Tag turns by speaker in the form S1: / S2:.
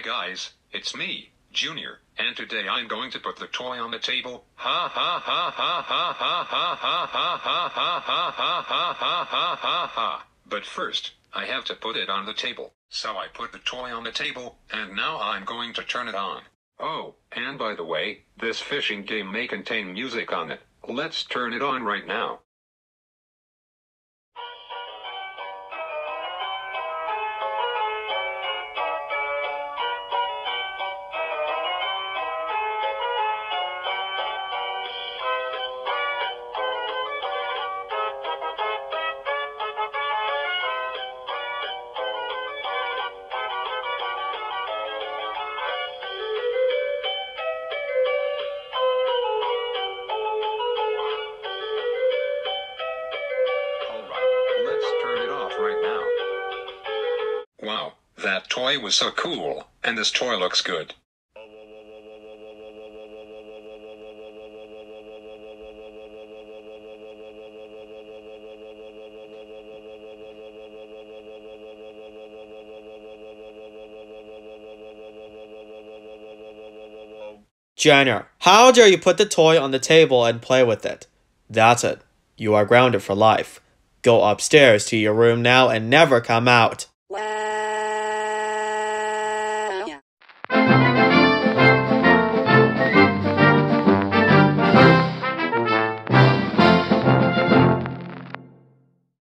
S1: guys, it's me, Junior, and today I'm going to put the toy on the table. Ha ha ha ha ha ha ha ha ha ha ha ha ha ha ha ha ha. But first, I have to put it on the table. So I put the toy on the table, and now I'm going to turn it on. Oh, and by the way, this fishing game may contain music on it. Let's turn it on right now. That toy was so cool, and this toy looks good.
S2: Junior, how dare you put the toy on the table and play with it? That's it. You are grounded for life. Go upstairs to your room now and never come out.